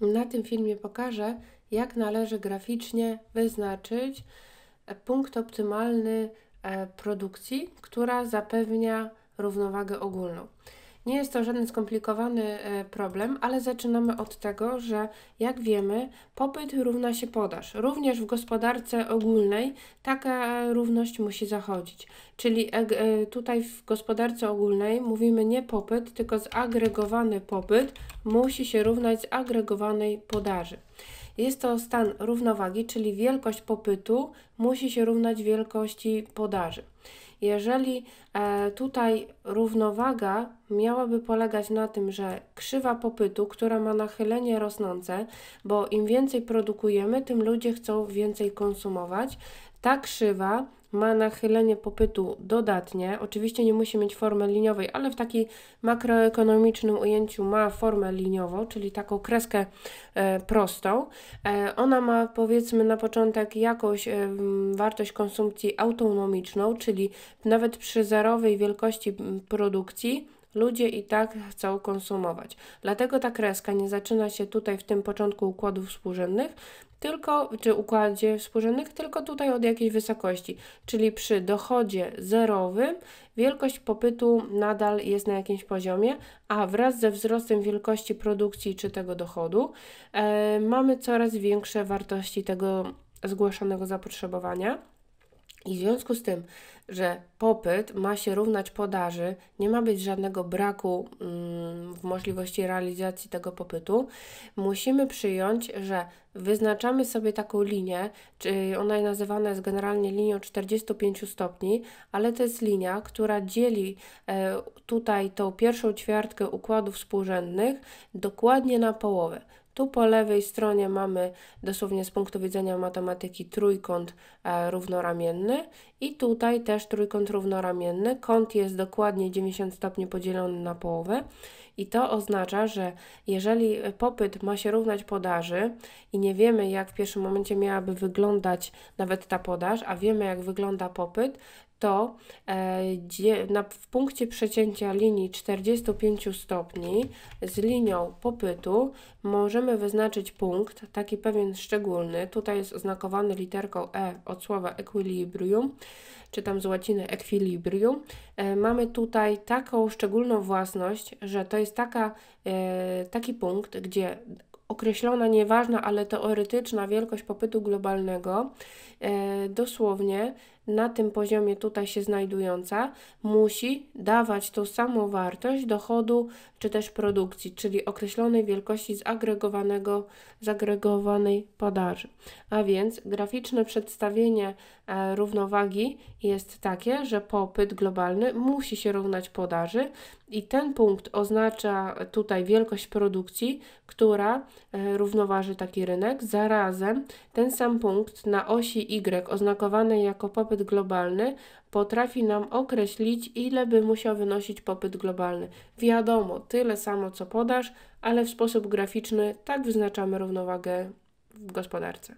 Na tym filmie pokażę, jak należy graficznie wyznaczyć e, punkt optymalny e, produkcji, która zapewnia równowagę ogólną. Nie jest to żaden skomplikowany e, problem, ale zaczynamy od tego, że jak wiemy, popyt równa się podaż. Również w gospodarce ogólnej taka równość musi zachodzić. Czyli e, tutaj w gospodarce ogólnej mówimy nie popyt, tylko zagregowany popyt musi się równać zagregowanej podaży. Jest to stan równowagi, czyli wielkość popytu musi się równać wielkości podaży. Jeżeli e, tutaj równowaga miałaby polegać na tym, że krzywa popytu, która ma nachylenie rosnące, bo im więcej produkujemy, tym ludzie chcą więcej konsumować, ta krzywa ma nachylenie popytu dodatnie. Oczywiście nie musi mieć formy liniowej, ale w takim makroekonomicznym ujęciu ma formę liniową, czyli taką kreskę e, prostą. E, ona ma powiedzmy na początek jakąś e, wartość konsumpcji autonomiczną, czyli nawet przy zerowej wielkości produkcji ludzie i tak chcą konsumować. Dlatego ta kreska nie zaczyna się tutaj w tym początku układów współrzędnych, tylko, czy układzie współrzędnych, tylko tutaj od jakiejś wysokości, czyli przy dochodzie zerowym wielkość popytu nadal jest na jakimś poziomie, a wraz ze wzrostem wielkości produkcji czy tego dochodu e, mamy coraz większe wartości tego zgłaszanego zapotrzebowania. I w związku z tym, że popyt ma się równać podaży, nie ma być żadnego braku mm, w możliwości realizacji tego popytu, musimy przyjąć, że wyznaczamy sobie taką linię, czyli ona nazywana jest generalnie linią 45 stopni, ale to jest linia, która dzieli e, tutaj tą pierwszą ćwiartkę układów współrzędnych dokładnie na połowę. Tu po lewej stronie mamy dosłownie z punktu widzenia matematyki trójkąt e, równoramienny i tutaj też trójkąt równoramienny. Kąt jest dokładnie 90 stopni podzielony na połowę i to oznacza, że jeżeli popyt ma się równać podaży i nie wiemy, jak w pierwszym momencie miałaby wyglądać nawet ta podaż, a wiemy, jak wygląda popyt, to e, w punkcie przecięcia linii 45 stopni z linią popytu możemy wyznaczyć punkt, taki pewien szczególny. Tutaj jest oznakowany literką E od słowa equilibrium, czy tam z łaciny equilibrium. E, mamy tutaj taką szczególną własność, że to jest taka, e, taki punkt, gdzie określona, nieważna, ale teoretyczna wielkość popytu globalnego, dosłownie na tym poziomie tutaj się znajdująca, musi dawać tą samą wartość dochodu czy też produkcji, czyli określonej wielkości zagregowanego, zagregowanej podaży. A więc graficzne przedstawienie e, równowagi jest takie, że popyt globalny musi się równać podaży i ten punkt oznacza tutaj wielkość produkcji, która e, równoważy taki rynek. Zarazem ten sam punkt na osi Y oznakowany jako popyt globalny potrafi nam określić, ile by musiał wynosić popyt globalny. Wiadomo, tyle samo co podaż, ale w sposób graficzny tak wyznaczamy równowagę w gospodarce.